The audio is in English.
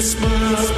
It's my